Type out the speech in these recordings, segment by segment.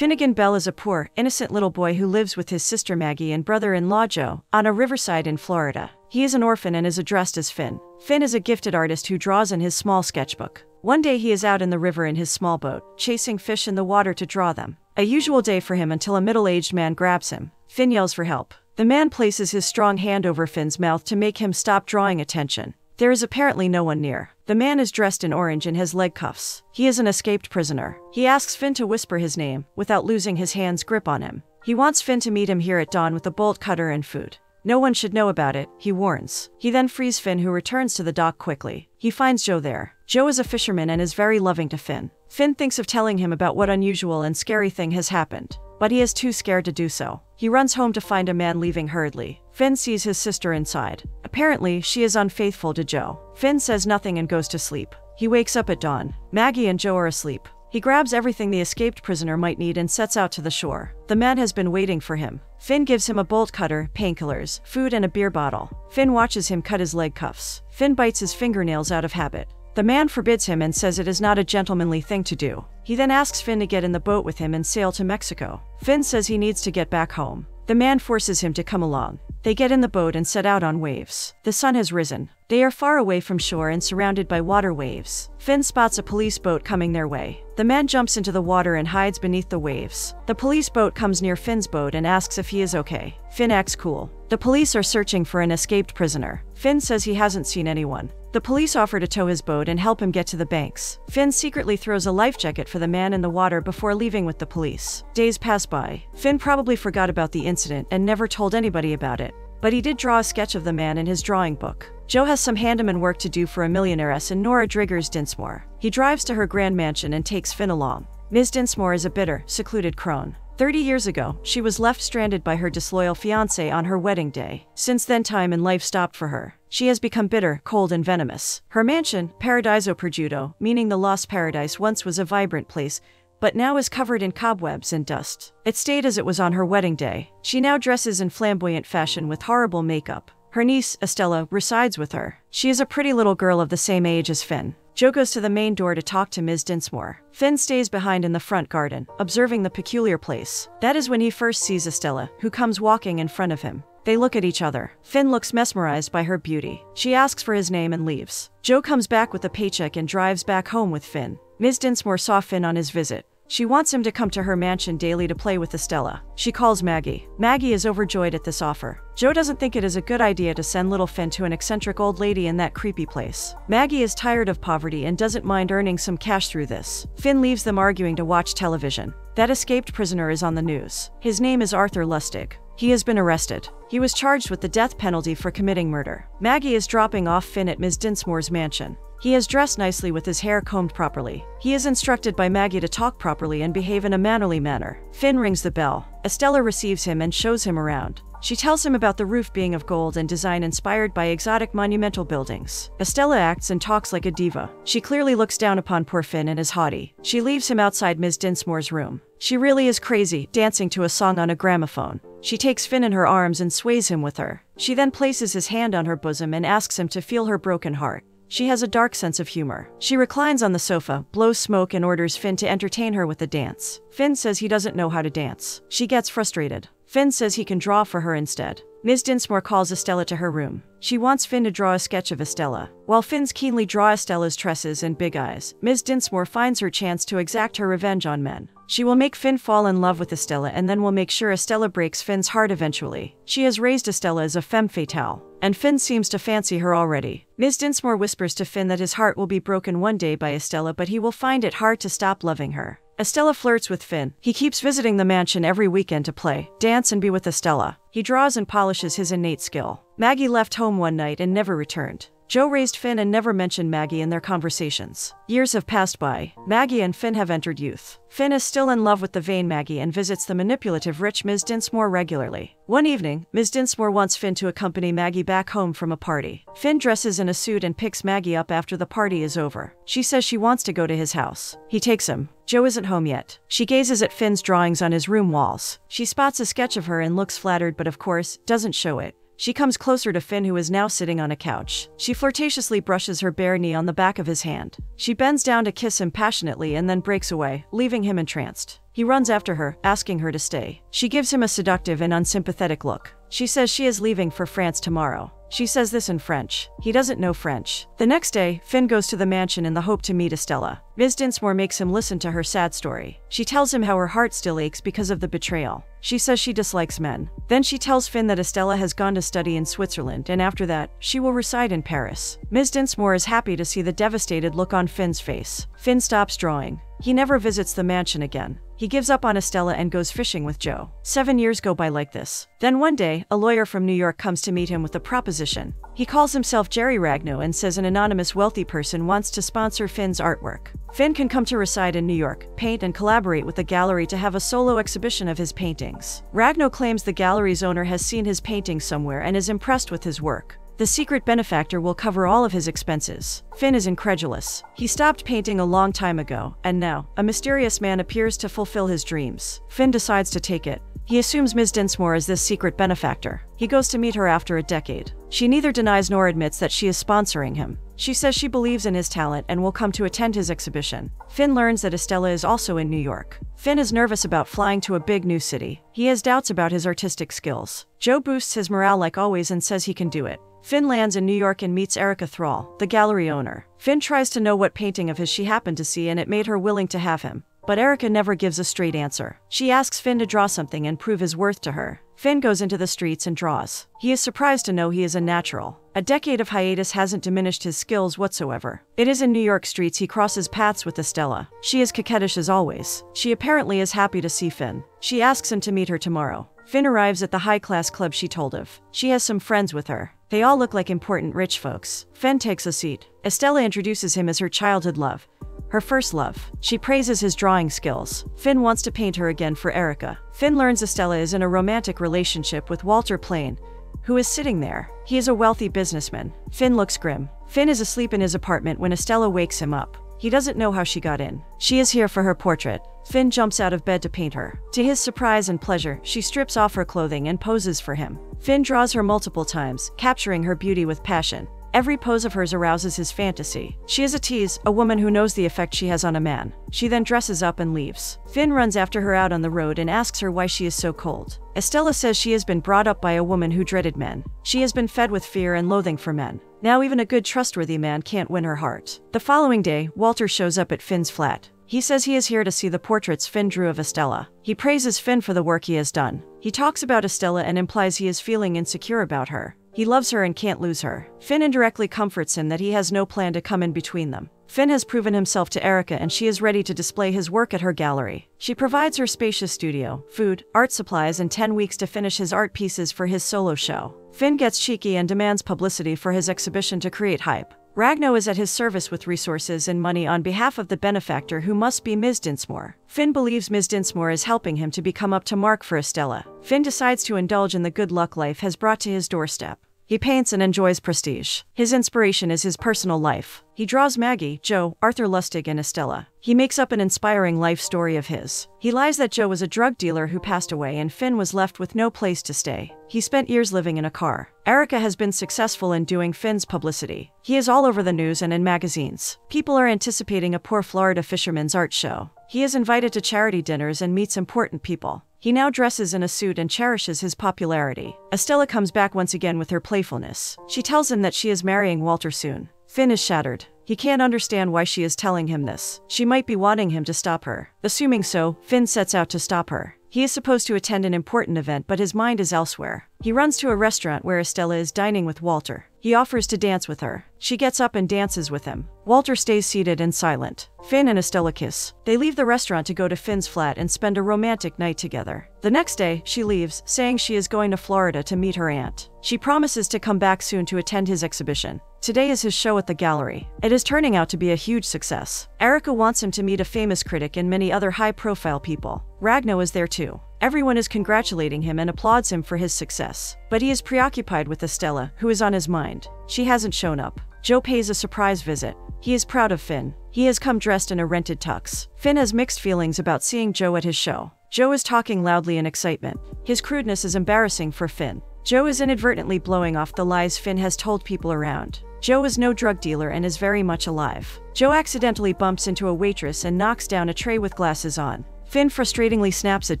Finnegan Bell is a poor, innocent little boy who lives with his sister Maggie and brother in law Joe on a riverside in Florida. He is an orphan and is addressed as Finn. Finn is a gifted artist who draws in his small sketchbook. One day he is out in the river in his small boat, chasing fish in the water to draw them. A usual day for him until a middle aged man grabs him. Finn yells for help. The man places his strong hand over Finn's mouth to make him stop drawing attention. There is apparently no one near. The man is dressed in orange and has leg cuffs. He is an escaped prisoner. He asks Finn to whisper his name, without losing his hand's grip on him. He wants Finn to meet him here at dawn with a bolt cutter and food. No one should know about it, he warns. He then frees Finn, who returns to the dock quickly. He finds Joe there. Joe is a fisherman and is very loving to Finn. Finn thinks of telling him about what unusual and scary thing has happened, but he is too scared to do so. He runs home to find a man leaving hurriedly. Finn sees his sister inside. Apparently, she is unfaithful to Joe. Finn says nothing and goes to sleep. He wakes up at dawn. Maggie and Joe are asleep. He grabs everything the escaped prisoner might need and sets out to the shore. The man has been waiting for him. Finn gives him a bolt cutter, painkillers, food, and a beer bottle. Finn watches him cut his leg cuffs. Finn bites his fingernails out of habit. The man forbids him and says it is not a gentlemanly thing to do. He then asks Finn to get in the boat with him and sail to Mexico. Finn says he needs to get back home. The man forces him to come along. They get in the boat and set out on waves. The sun has risen. They are far away from shore and surrounded by water waves. Finn spots a police boat coming their way. The man jumps into the water and hides beneath the waves. The police boat comes near Finn's boat and asks if he is okay. Finn acts cool. The police are searching for an escaped prisoner. Finn says he hasn't seen anyone. The police offer to tow his boat and help him get to the banks. Finn secretly throws a life jacket for the man in the water before leaving with the police. Days pass by. Finn probably forgot about the incident and never told anybody about it. But he did draw a sketch of the man in his drawing book. Joe has some handyman work to do for a millionairess in Nora Driggers Dinsmoor. He drives to her grand mansion and takes Finn along. Ms. Dinsmoor is a bitter, secluded crone. 30 years ago, she was left stranded by her disloyal fiance on her wedding day. Since then, time and life stopped for her. She has become bitter, cold, and venomous. Her mansion, Paradiso Perduto, meaning the lost paradise, once was a vibrant place, but now is covered in cobwebs and dust. It stayed as it was on her wedding day. She now dresses in flamboyant fashion with horrible makeup. Her niece, Estella, resides with her. She is a pretty little girl of the same age as Finn. Joe goes to the main door to talk to Ms. Dinsmoor. Finn stays behind in the front garden, observing the peculiar place. That is when he first sees Estella, who comes walking in front of him. They look at each other. Finn looks mesmerized by her beauty. She asks for his name and leaves. Joe comes back with a paycheck and drives back home with Finn. Ms. Dinsmoor saw Finn on his visit. She wants him to come to her mansion daily to play with Estella. She calls Maggie. Maggie is overjoyed at this offer. Joe doesn't think it is a good idea to send little Finn to an eccentric old lady in that creepy place. Maggie is tired of poverty and doesn't mind earning some cash through this. Finn leaves them arguing to watch television. That escaped prisoner is on the news. His name is Arthur Lustig. He has been arrested. He was charged with the death penalty for committing murder. Maggie is dropping off Finn at Ms. Dinsmoor's mansion. He is dressed nicely with his hair combed properly. He is instructed by Maggie to talk properly and behave in a mannerly manner. Finn rings the bell. Estella receives him and shows him around. She tells him about the roof being of gold and design inspired by exotic monumental buildings. Estella acts and talks like a diva. She clearly looks down upon poor Finn and is haughty. She leaves him outside Ms. Dinsmoor's room. She really is crazy, dancing to a song on a gramophone. She takes Finn in her arms and sways him with her. She then places his hand on her bosom and asks him to feel her broken heart. She has a dark sense of humor. She reclines on the sofa, blows smoke, and orders Finn to entertain her with a dance. Finn says he doesn't know how to dance. She gets frustrated. Finn says he can draw for her instead. Ms. Dinsmoor calls Estella to her room. She wants Finn to draw a sketch of Estella. While Finn's keenly draw Estella's tresses and big eyes, Ms. Dinsmoor finds her chance to exact her revenge on men. She will make Finn fall in love with Estella and then will make sure Estella breaks Finn's heart eventually. She has raised Estella as a femme fatale, and Finn seems to fancy her already. Ms. Dinsmoor whispers to Finn that his heart will be broken one day by Estella, but he will find it hard to stop loving her. Estella flirts with Finn. He keeps visiting the mansion every weekend to play, dance, and be with Estella. He draws and polishes his innate skill. Maggie left home one night and never returned. Joe raised Finn and never mentioned Maggie in their conversations. Years have passed by. Maggie and Finn have entered youth. Finn is still in love with the vain Maggie and visits the manipulative rich Ms. Dinsmoor regularly. One evening, Ms. Dinsmoor wants Finn to accompany Maggie back home from a party. Finn dresses in a suit and picks Maggie up after the party is over. She says she wants to go to his house. He takes him. Joe isn't home yet. She gazes at Finn's drawings on his room walls. She spots a sketch of her and looks flattered, but of course, doesn't show it. She comes closer to Finn, who is now sitting on a couch. She flirtatiously brushes her bare knee on the back of his hand. She bends down to kiss him passionately and then breaks away, leaving him entranced. He runs after her, asking her to stay. She gives him a seductive and unsympathetic look. She says she is leaving for France tomorrow. She says this in French. He doesn't know French. The next day, Finn goes to the mansion in the hope to meet Estella. Ms. Dinsmoor makes him listen to her sad story. She tells him how her heart still aches because of the betrayal. She says she dislikes men. Then she tells Finn that Estella has gone to study in Switzerland and after that, she will reside in Paris. Ms. Dinsmoor is happy to see the devastated look on Finn's face. Finn stops drawing. He never visits the mansion again. He gives up on Estella and goes fishing with Joe. Seven years go by like this. Then one day, a lawyer from New York comes to meet him with a proposition. He calls himself Jerry Ragno and says an anonymous wealthy person wants to sponsor Finn's artwork. Finn can come to reside in New York, paint and collaborate with the gallery to have a solo exhibition of his paintings. Ragno claims the gallery's owner has seen his painting somewhere and is impressed with his work. The secret benefactor will cover all of his expenses. Finn is incredulous. He stopped painting a long time ago, and now, a mysterious man appears to fulfill his dreams. Finn decides to take it. He assumes Ms. Dinsmoor is this secret benefactor. He goes to meet her after a decade. She neither denies nor admits that she is sponsoring him. She says she believes in his talent and will come to attend his exhibition. Finn learns that Estella is also in New York. Finn is nervous about flying to a big new city. He has doubts about his artistic skills. Joe boosts his morale like always and says he can do it. Finn lands in New York and meets Erica Thrall, the gallery owner. Finn tries to know what painting of his she happened to see and it made her willing to have him. But Erica never gives a straight answer. She asks Finn to draw something and prove his worth to her. Finn goes into the streets and draws. He is surprised to know he is a natural. A decade of hiatus hasn't diminished his skills whatsoever. It is in New York streets he crosses paths with Estella. She is coquettish as always. She apparently is happy to see Finn. She asks him to meet her tomorrow. Finn arrives at the high-class club she told of. She has some friends with her. They all look like important rich folks. Finn takes a seat. Estella introduces him as her childhood love, her first love. She praises his drawing skills. Finn wants to paint her again for Erica. Finn learns Estella is in a romantic relationship with Walter Plane, who is sitting there. He is a wealthy businessman. Finn looks grim. Finn is asleep in his apartment when Estella wakes him up. He doesn't know how she got in. She is here for her portrait. Finn jumps out of bed to paint her. To his surprise and pleasure, she strips off her clothing and poses for him. Finn draws her multiple times, capturing her beauty with passion. Every pose of hers arouses his fantasy. She is a tease, a woman who knows the effect she has on a man. She then dresses up and leaves. Finn runs after her out on the road and asks her why she is so cold. Estella says she has been brought up by a woman who dreaded men. She has been fed with fear and loathing for men. Now even a good trustworthy man can't win her heart. The following day, Walter shows up at Finn's flat. He says he is here to see the portraits Finn drew of Estella. He praises Finn for the work he has done. He talks about Estella and implies he is feeling insecure about her. He loves her and can't lose her. Finn indirectly comforts him that he has no plan to come in between them. Finn has proven himself to Erica and she is ready to display his work at her gallery. She provides her spacious studio, food, art supplies, and 10 weeks to finish his art pieces for his solo show. Finn gets cheeky and demands publicity for his exhibition to create hype. Ragno is at his service with resources and money on behalf of the benefactor who must be Ms. Dinsmoor. Finn believes Ms. Dinsmoor is helping him to become up to mark for Estella. Finn decides to indulge in the good luck life has brought to his doorstep. He paints and enjoys prestige. His inspiration is his personal life. He draws Maggie, Joe, Arthur Lustig, and Estella. He makes up an inspiring life story of his. He lies that Joe was a drug dealer who passed away and Finn was left with no place to stay. He spent years living in a car. Erica has been successful in doing Finn's publicity. He is all over the news and in magazines. People are anticipating a poor Florida fisherman's art show. He is invited to charity dinners and meets important people. He now dresses in a suit and cherishes his popularity. Estella comes back once again with her playfulness. She tells him that she is marrying Walter soon. Finn is shattered. He can't understand why she is telling him this. She might be wanting him to stop her. Assuming so, Finn sets out to stop her. He is supposed to attend an important event, but his mind is elsewhere. He runs to a restaurant where Estella is dining with Walter. He offers to dance with her. She gets up and dances with him. Walter stays seated and silent. Finn and Estella kiss. They leave the restaurant to go to Finn's flat and spend a romantic night together. The next day, she leaves, saying she is going to Florida to meet her aunt. She promises to come back soon to attend his exhibition. Today is his show at the gallery. It is turning out to be a huge success. Erica wants him to meet a famous critic and many other high-profile people. Ragno is there too. Everyone is congratulating him and applauds him for his success. But he is preoccupied with Estella, who is on his mind. She hasn't shown up. Joe pays a surprise visit. He is proud of Finn. He has come dressed in a rented tux. Finn has mixed feelings about seeing Joe at his show. Joe is talking loudly in excitement. His crudeness is embarrassing for Finn. Joe is inadvertently blowing off the lies Finn has told people around. Joe is no drug dealer and is very much alive. Joe accidentally bumps into a waitress and knocks down a tray with glasses on. Finn frustratingly snaps at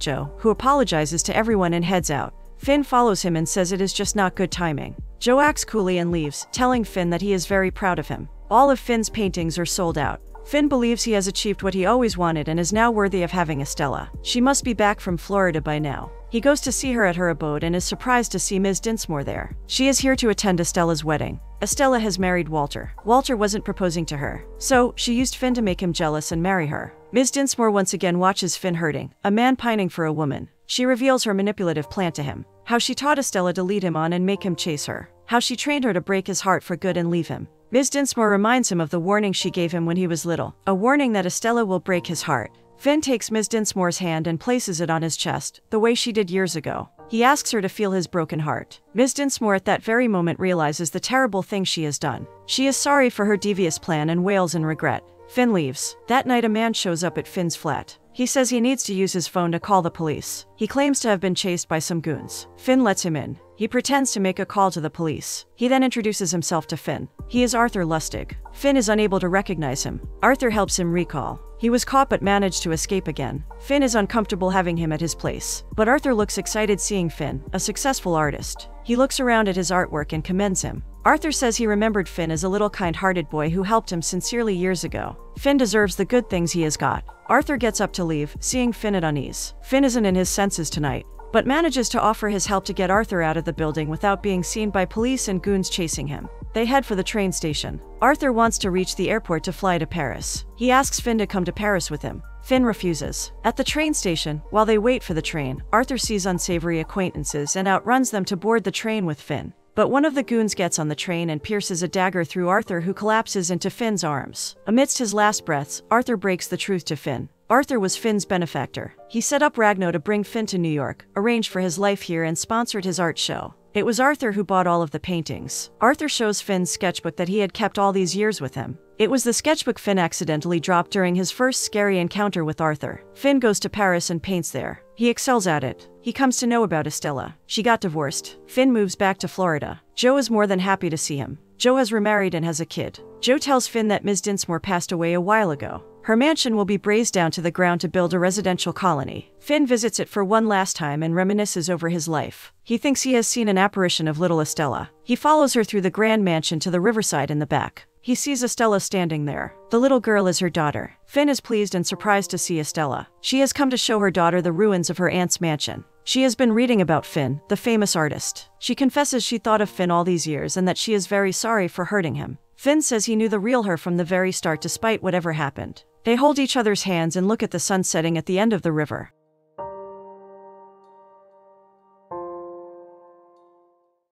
Joe, who apologizes to everyone and heads out. Finn follows him and says it is just not good timing. Joe acts coolly and leaves, telling Finn that he is very proud of him. All of Finn's paintings are sold out. Finn believes he has achieved what he always wanted and is now worthy of having Estella. She must be back from Florida by now. He goes to see her at her abode and is surprised to see Ms. Dinsmoor there. She is here to attend Estella's wedding. Estella has married Walter. Walter wasn't proposing to her, so she used Finn to make him jealous and marry her. Ms. Dinsmoor once again watches Finn hurting, a man pining for a woman. She reveals her manipulative plan to him. How she taught Estella to lead him on and make him chase her. How she trained her to break his heart for good and leave him. Ms. Dinsmoor reminds him of the warning she gave him when he was little, a warning that Estella will break his heart. Finn takes Ms. Dinsmoor's hand and places it on his chest, the way she did years ago. He asks her to feel his broken heart. Ms. Dinsmoor at that very moment realizes the terrible thing she has done. She is sorry for her devious plan and wails in regret. Finn leaves. That night a man shows up at Finn's flat. He says he needs to use his phone to call the police. He claims to have been chased by some goons. Finn lets him in. He pretends to make a call to the police. He then introduces himself to Finn. He is Arthur Lustig. Finn is unable to recognize him. Arthur helps him recall. He was caught but managed to escape again. Finn is uncomfortable having him at his place. But Arthur looks excited seeing Finn, a successful artist. He looks around at his artwork and commends him. Arthur says he remembered Finn as a little kind-hearted boy who helped him sincerely years ago. Finn deserves the good things he has got. Arthur gets up to leave, seeing Finn at unease. Finn isn't in his senses tonight but manages to offer his help to get Arthur out of the building without being seen by police and goons chasing him. They head for the train station. Arthur wants to reach the airport to fly to Paris. He asks Finn to come to Paris with him. Finn refuses. At the train station, while they wait for the train, Arthur sees unsavory acquaintances and outruns them to board the train with Finn. But one of the goons gets on the train and pierces a dagger through Arthur, who collapses into Finn's arms. Amidst his last breaths, Arthur breaks the truth to Finn. Arthur was Finn's benefactor. He set up Ragno to bring Finn to New York, arranged for his life here, and sponsored his art show. It was Arthur who bought all of the paintings. Arthur shows Finn's sketchbook that he had kept all these years with him. It was the sketchbook Finn accidentally dropped during his first scary encounter with Arthur. Finn goes to Paris and paints there. He excels at it. He comes to know about Estella. She got divorced. Finn moves back to Florida. Joe is more than happy to see him. Joe has remarried and has a kid. Joe tells Finn that Ms. Dinsmoor passed away a while ago. Her mansion will be brazed down to the ground to build a residential colony. Finn visits it for one last time and reminisces over his life. He thinks he has seen an apparition of little Estella. He follows her through the grand mansion to the riverside in the back. He sees Estella standing there. The little girl is her daughter. Finn is pleased and surprised to see Estella. She has come to show her daughter the ruins of her aunt's mansion. She has been reading about Finn, the famous artist. She confesses she thought of Finn all these years and that she is very sorry for hurting him. Finn says he knew the real her from the very start despite whatever happened. They hold each other's hands and look at the sun setting at the end of the river.